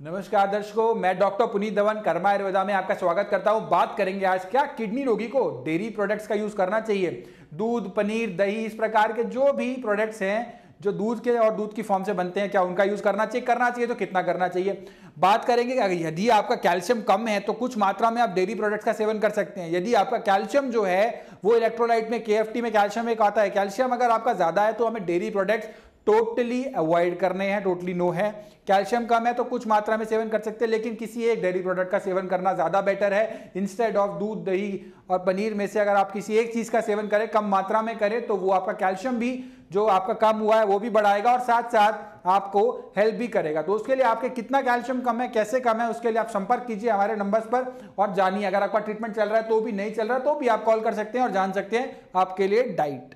नमस्कार दर्शकों, मैं डॉक्टर पुनीत धवन, कर्मा आयुर्वेदा में आपका स्वागत करता हूँ। बात करेंगे आज क्या किडनी रोगी को डेयरी प्रोडक्ट्स का यूज़ करना चाहिए? दूध, पनीर, दही, इस प्रकार के जो भी प्रोडक्ट्स हैं, जो दूध के और दूध की फॉर्म से बनते हैं, क्या उनका यूज़ करना चाहिए? करना चाहिए तो कितना करना चाहिए? बात करेंगे यदि आपका कैल्शियम कम है तो कुछ मात्रा में आप डेयरी प्रोडक्ट्स का सेवन कर सकते हैं। यदि आपका कैल्शियम जो है, वो इलेक्ट्रोलाइट में के में, कैल्शियम एक आता है। कैल्शियम अगर आपका ज़्यादा है तो हमें डेयरी प्रोडक्ट्स टोटली अवॉइड करने हैं, टोटली नो है। कैल्शियम कम है तो कुछ मात्रा में सेवन कर सकते हैं, लेकिन किसी एक डेयरी प्रोडक्ट का सेवन करना ज़्यादा बेटर है। इंस्टेड ऑफ़ दूध, दही और पनीर में से अगर आप किसी एक चीज़ का सेवन करें, कम मात्रा में करें तो वो आपका कैल्शियम भी, जो आपका कम हुआ है, वो भी बढ़ाएगा और साथ साथ आपको हेल्प भी करेगा। तो उसके लिए आपके कितना कैल्शियम कम है, कैसे कम है, उसके लिए आप संपर्क कीजिए हमारे नंबर्स पर और जानिए। अगर आपका ट्रीटमेंट चल रहा है तो भी नहीं चल रहा तो भी आप कॉल कर सकते हैं और जान सकते हैं आपके लिए डाइट।